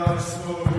us, Lord.